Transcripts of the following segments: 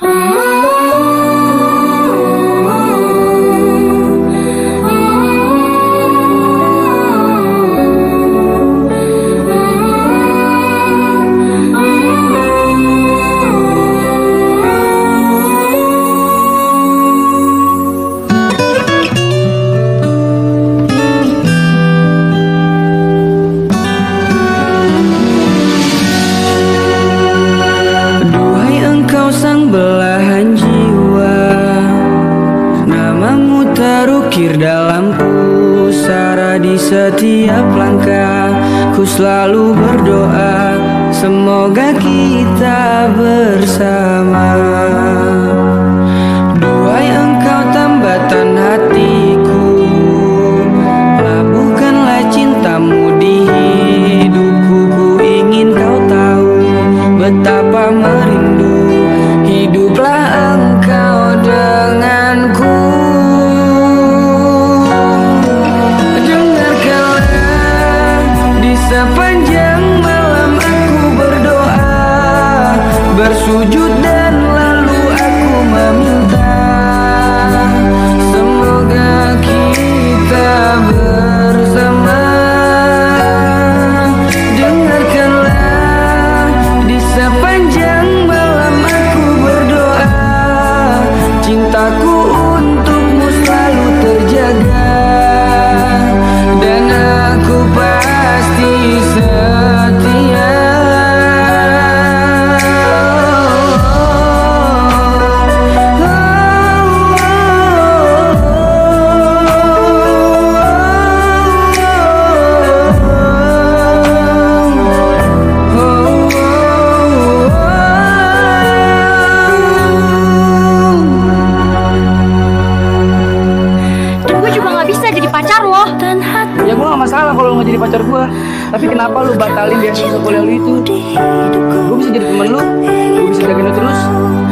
啊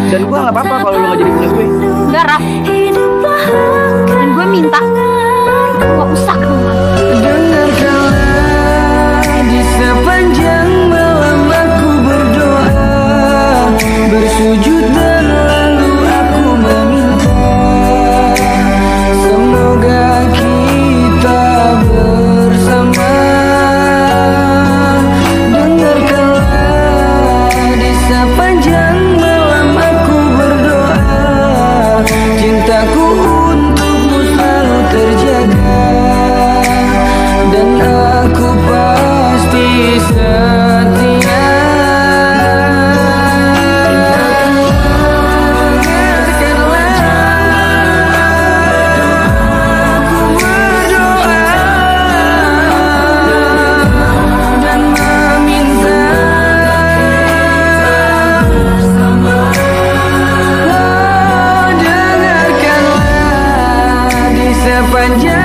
dan gue gak apa-apa kalau lo gak jadi punya gue. Enggak different. You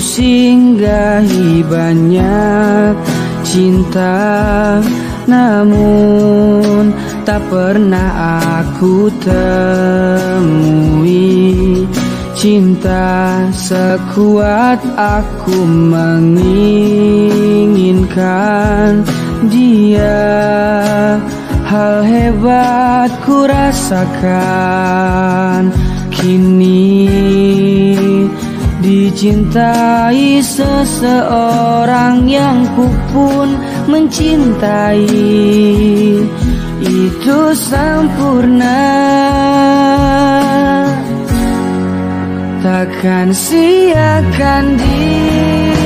singgahi banyak cinta Namun tak pernah aku temui Cinta sekuat aku menginginkan dia. Hal hebat ku rasakan kini. Dicintai seseorang yang ku pun mencintai. Itu sempurna. Takkan siakan diri.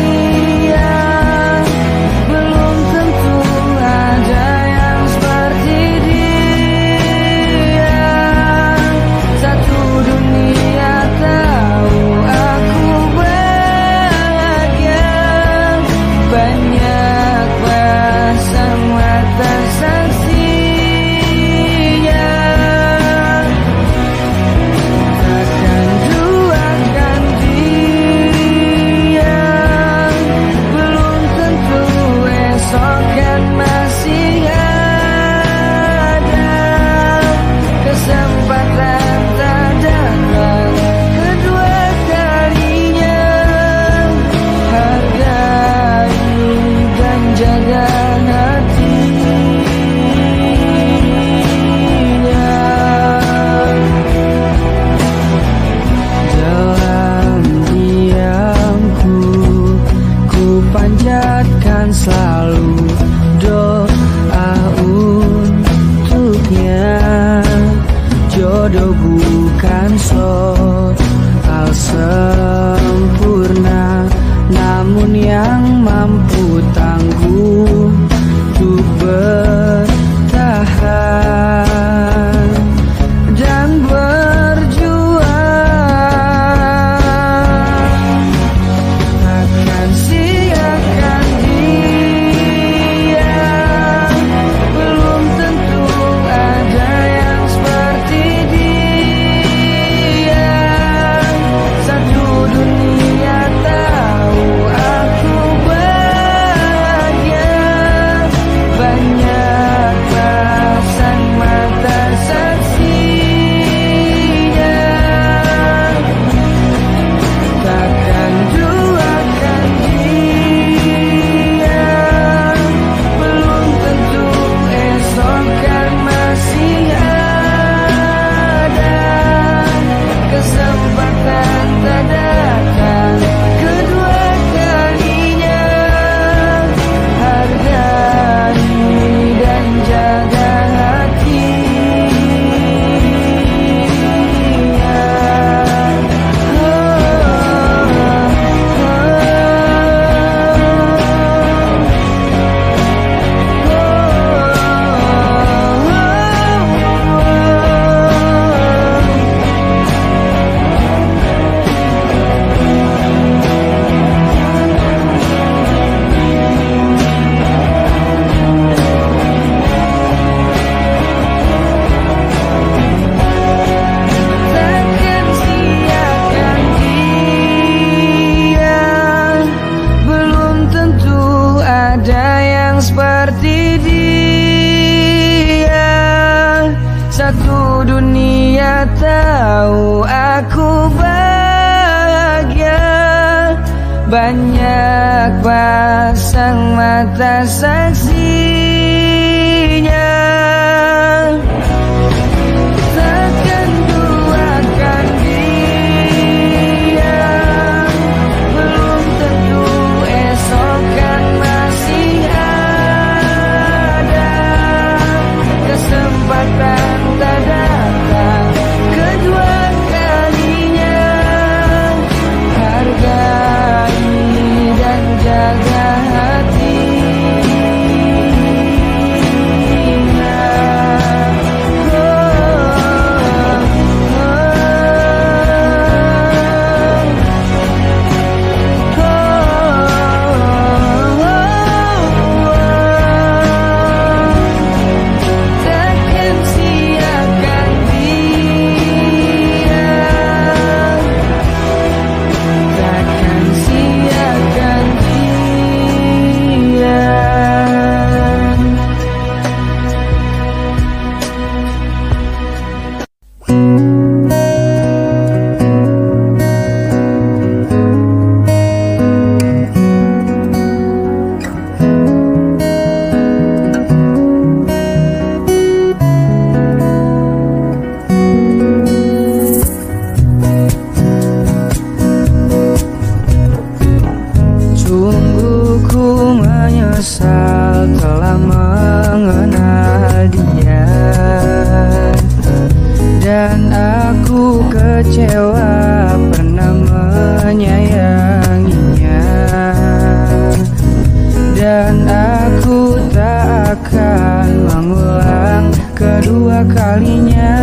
Kedua kalinya.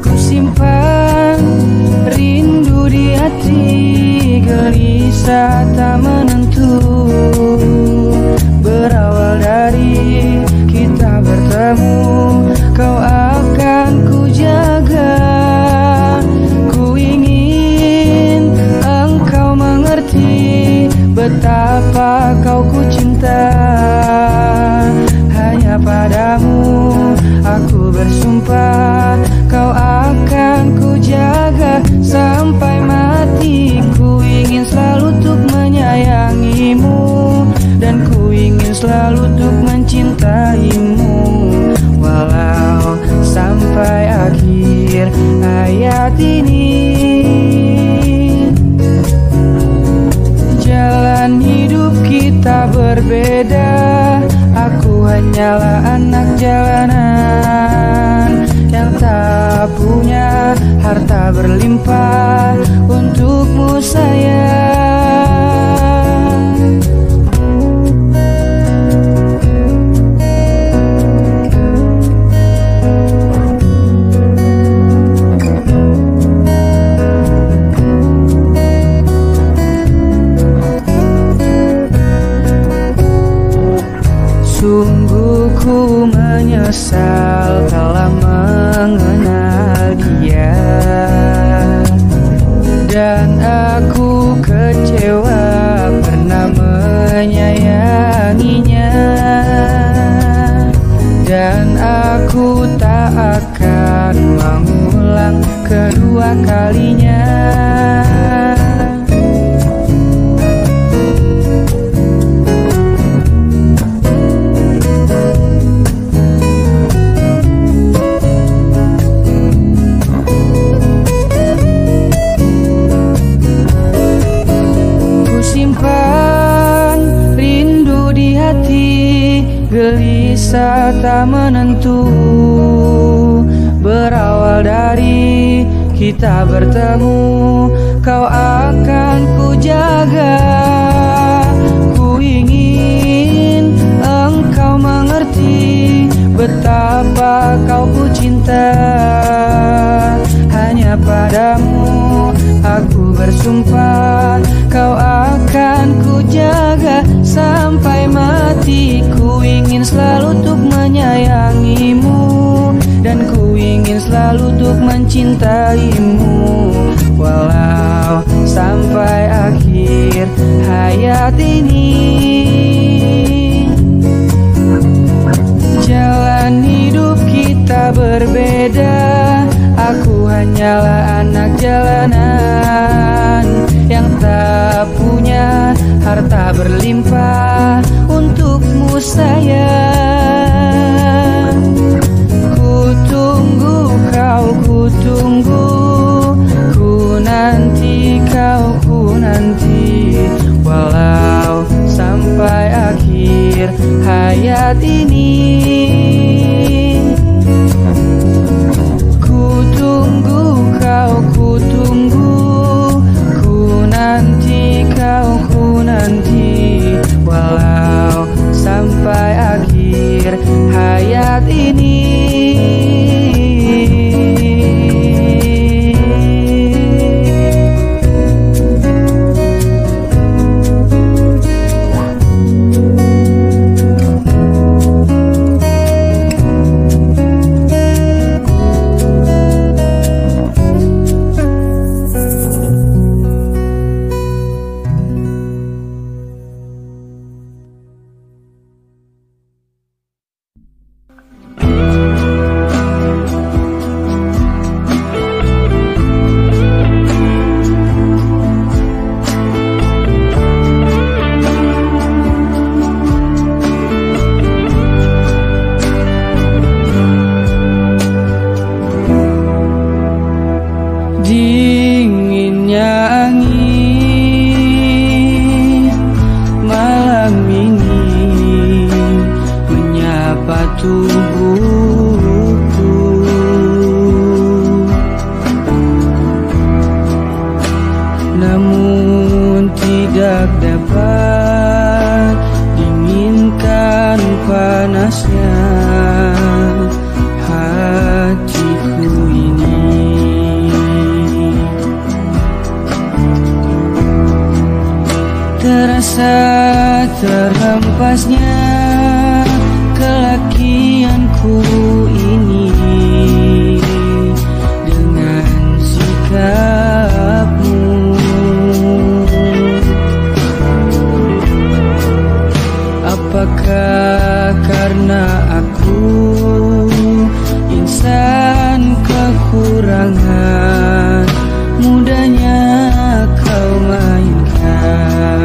Ku simpan rindu di hati Gelisah Gelisah tak menentu. Berawal dari kita bertemu Kau akan ku jaga Ku ingin engkau mengerti Betapa kau ku cinta. Hanya padamu aku bersumpah Kau akan ku jaga ingin selalu untuk menyayangimu Dan ku ingin selalu untuk mencintaimu. Walau sampai akhir hayat ini Jalan hidup kita berbeda. Aku hanyalah anak jalanan Yang tak punya harta berlimpah saya Apakah karena aku insan kekurangan? Mudahnya kau mainkan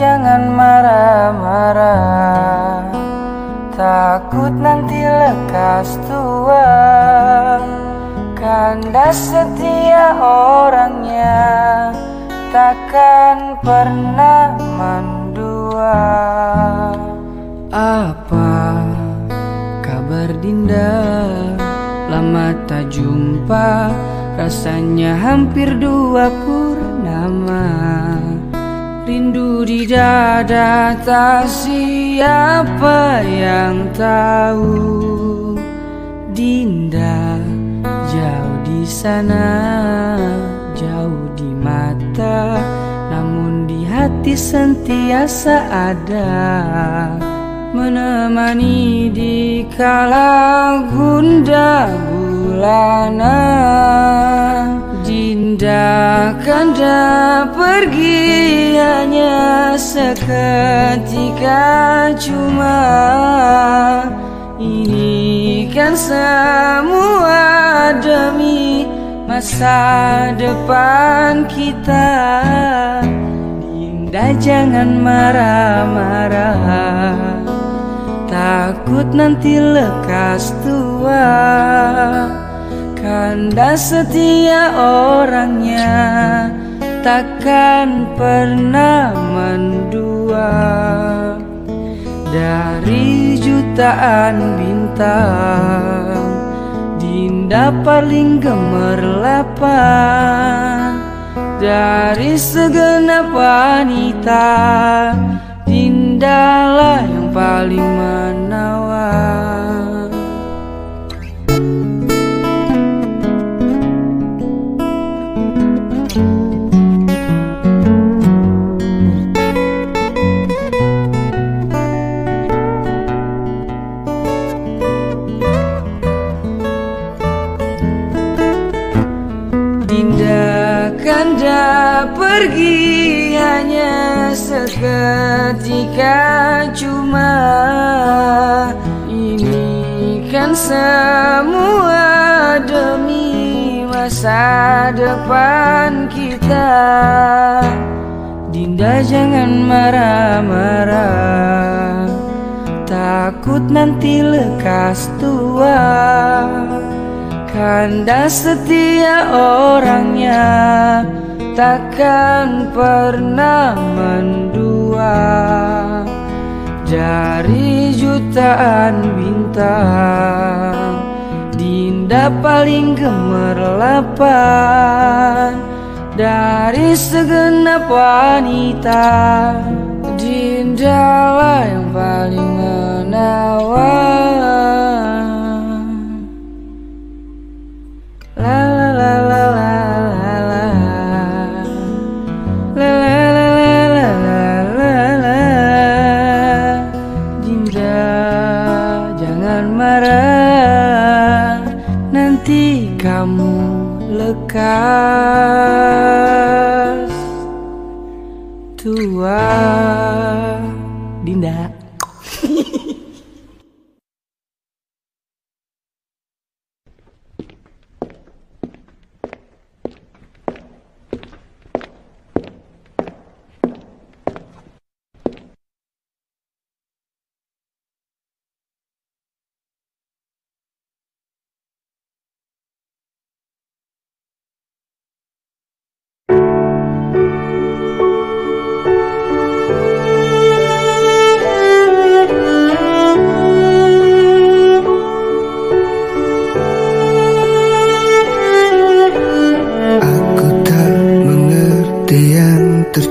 jangan marah-marah. Takut nanti lekas tua Kanda setia orangnya Takkan pernah mendua Apa kabar Dinda? Lama tak jumpa. Rasanya hampir dua purnama Rindu di dada tak siapa yang tahu. Dinda jauh di sana jauh di mata Namun di hati sentiasa ada. Menemani di kala gunda gulana Kanda pergi hanya seketika cuma Ini kan semua demi masa depan kita. Dinda jangan marah-marah Takut nanti lekas tua Kanda setia orangnya Takkan pernah mendua. Dari jutaan bintang Dinda paling gemerlapan Dari segenap wanita Dindalah yang paling menawan Semua demi masa depan kita Dinda jangan marah-marah. Takut nanti lekas tua Kanda setia orangnya Takkan pernah mendua. Dari jutaan bintang Dinda paling gemerlapan Dari segenap wanita. Dinda lah yang paling menawan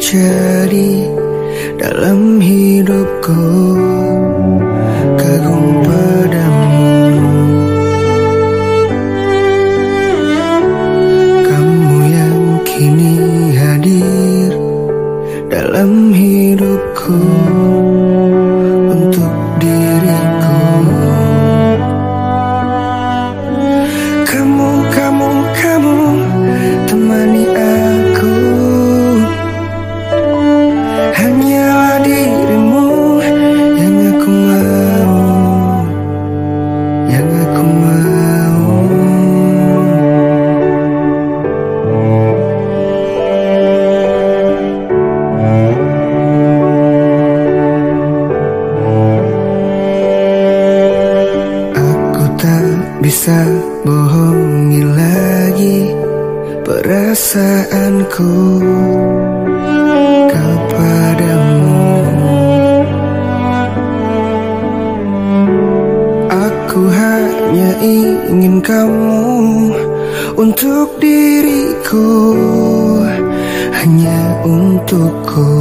terjadi dalam hidupku. Kagum ingin kamu untuk diriku hanya untukku.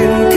in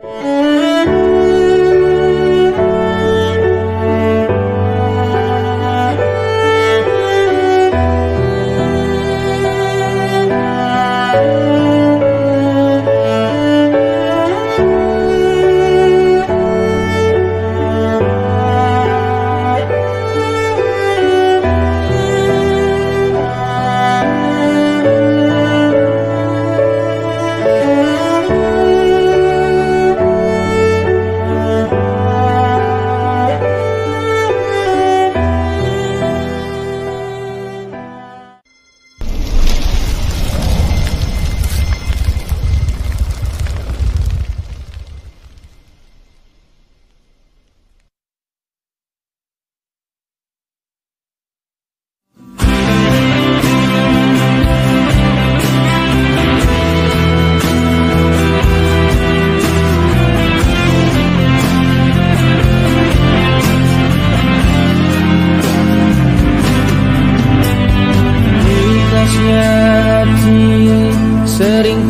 Mm-hmm.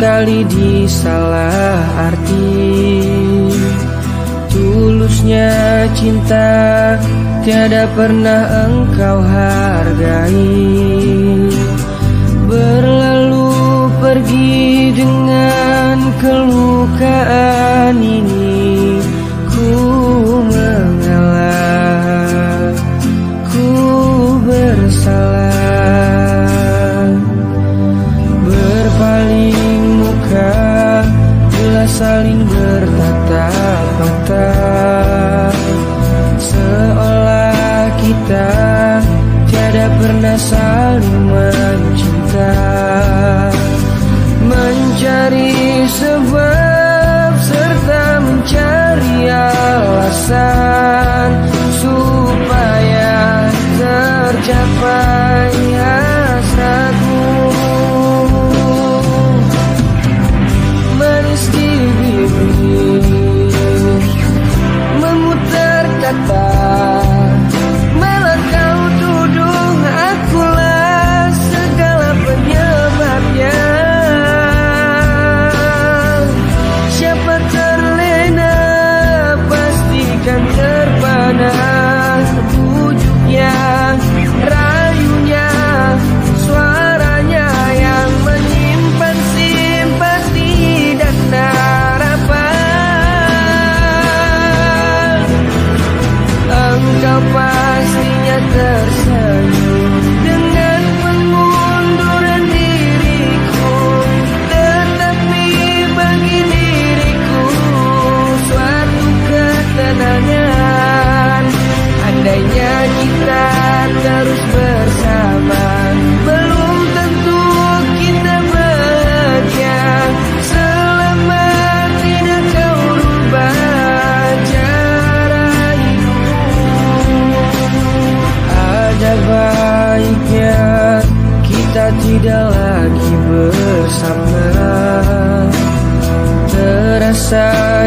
sering kali disalah arti. Tulusnya cinta tiada pernah engkau hargai. Berlalu pergi dengan kelukaan.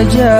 saja